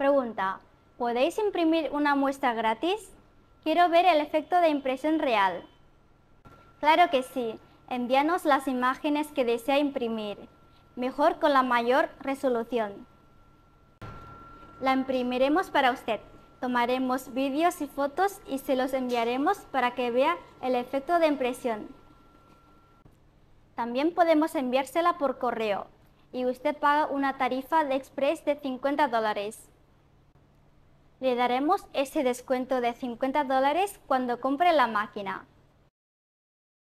Pregunta, ¿podéis imprimir una muestra gratis? Quiero ver el efecto de impresión real. Claro que sí, envíanos las imágenes que desea imprimir, mejor con la mayor resolución. La imprimiremos para usted. Tomaremos vídeos y fotos y se los enviaremos para que vea el efecto de impresión. También podemos enviársela por correo y usted paga una tarifa de express de 50 dólares. Le daremos ese descuento de 50 dólares cuando compre la máquina.